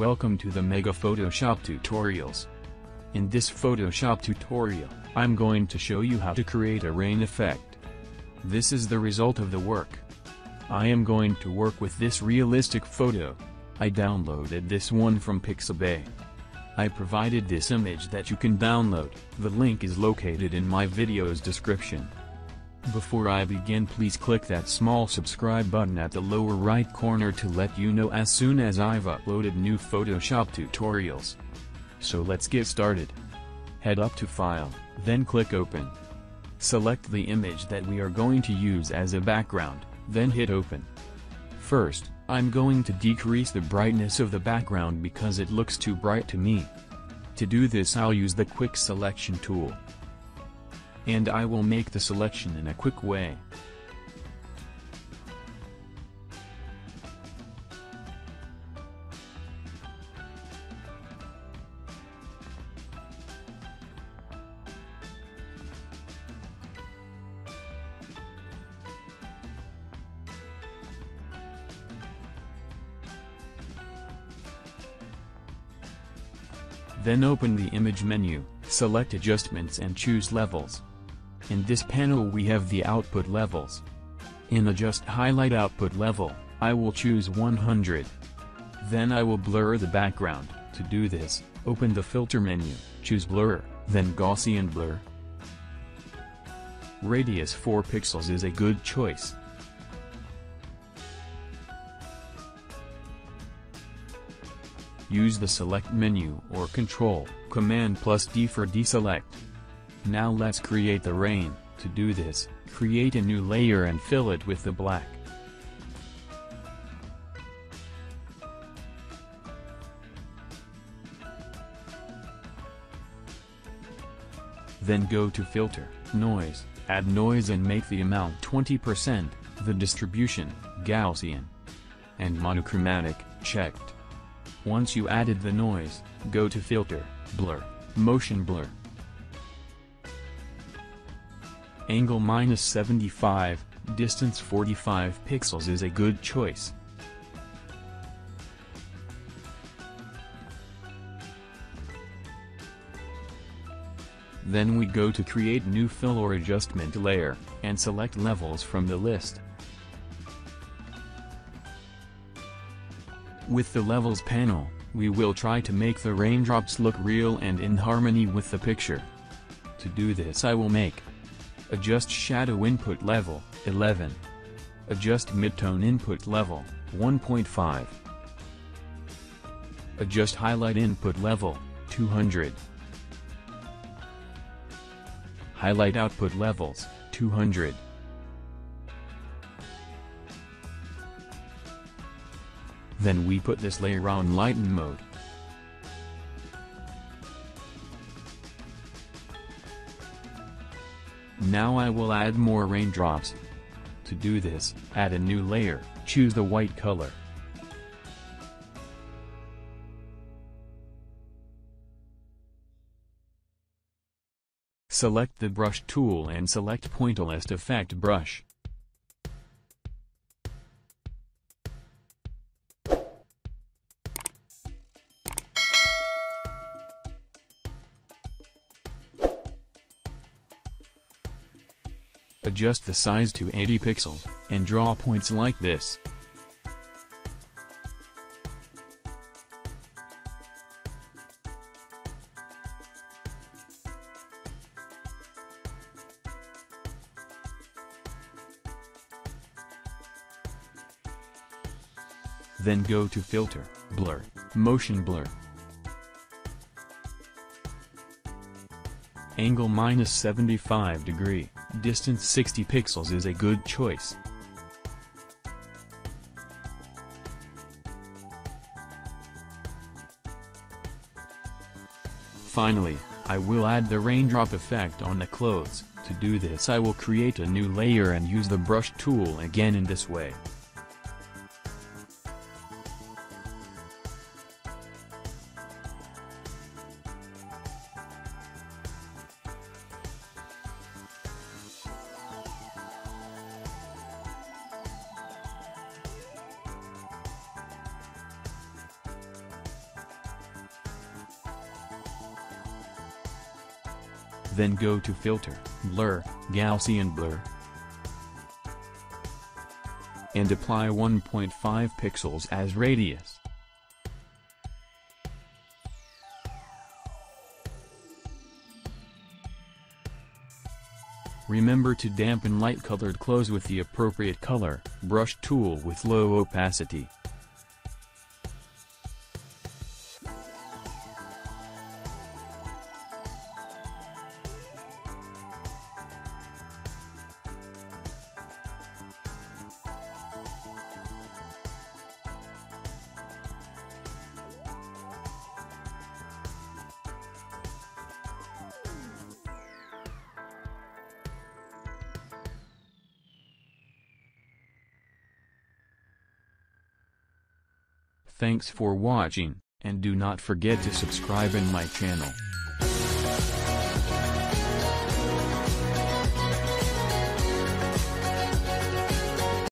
Welcome to the Mega Photoshop Tutorials. In this Photoshop tutorial, I'm going to show you how to create a rain effect. This is the result of the work. I am going to work with this realistic photo. I downloaded this one from Pixabay. I provided this image that you can download, the link is located in my video's description. Before I begin please click that small subscribe button at the lower right corner to let you know as soon as I've uploaded new Photoshop tutorials. So let's get started. Head up to File, then click Open. Select the image that we are going to use as a background, then hit Open. First, I'm going to decrease the brightness of the background because it looks too bright to me. To do this I'll use the Quick Selection tool and I will make the selection in a quick way. Then open the image menu, select adjustments and choose levels. In this panel we have the output levels. In adjust highlight output level, I will choose 100. Then I will blur the background. To do this, open the filter menu, choose blur, then Gaussian blur. Radius 4 pixels is a good choice. Use the select menu or control, command plus D for deselect. Now let's create the rain, to do this, create a new layer and fill it with the black. Then go to Filter, Noise, add noise and make the amount 20%, the distribution, Gaussian, and monochromatic, checked. Once you added the noise, go to Filter, Blur, Motion Blur, Angle minus 75, distance 45 pixels is a good choice. Then we go to create new fill or adjustment layer, and select levels from the list. With the levels panel, we will try to make the raindrops look real and in harmony with the picture. To do this I will make Adjust shadow input level, 11. Adjust midtone input level, 1.5. Adjust highlight input level, 200. Highlight output levels, 200. Then we put this layer on lighten mode. Now I will add more raindrops. To do this, add a new layer, choose the white color. Select the brush tool and select pointillist effect brush. Adjust the size to 80 pixels, and draw points like this. Then go to Filter, Blur, Motion Blur. Angle minus 75 degree. Distance 60 pixels is a good choice. Finally, I will add the raindrop effect on the clothes. To do this I will create a new layer and use the brush tool again in this way. Then go to Filter, Blur, Gaussian Blur. And apply 1.5 pixels as radius. Remember to dampen light-colored clothes with the appropriate color, brush tool with low opacity. Thanks for watching, and do not forget to subscribe in my channel.